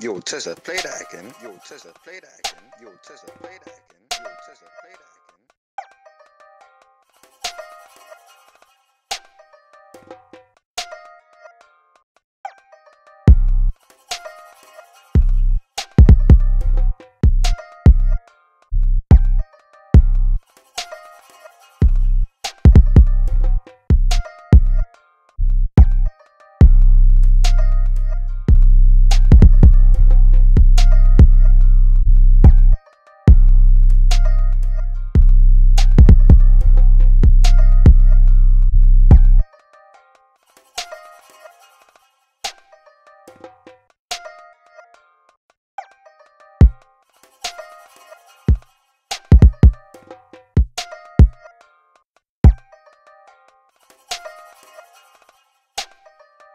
Yo, Tezza, play that again. Yo, Tezza, play that again. Yo, Tezza, play that again. Yo, Tezza, play that again.